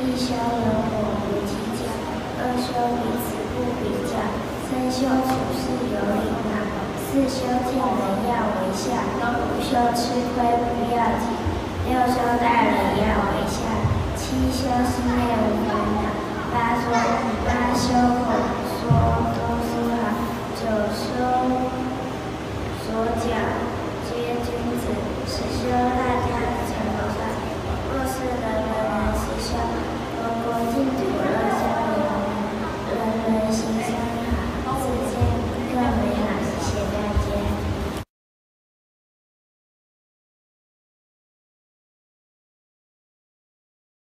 一修有我不计较，二修彼此不比较，三修处事有礼貌，四修见人要微笑，五修吃亏不要紧，六修待人要微笑，七修心内无烦恼，八修八修口说都说好，九修所讲。